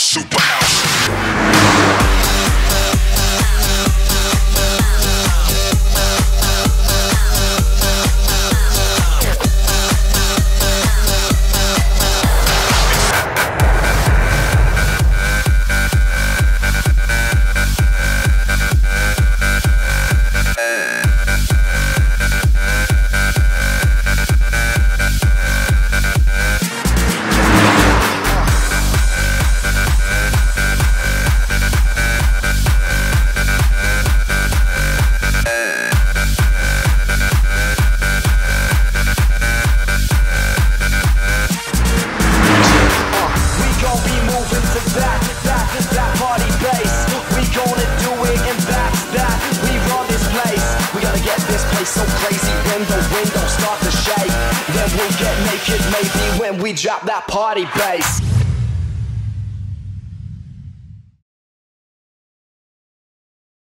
super we get naked maybe when we drop that party bass.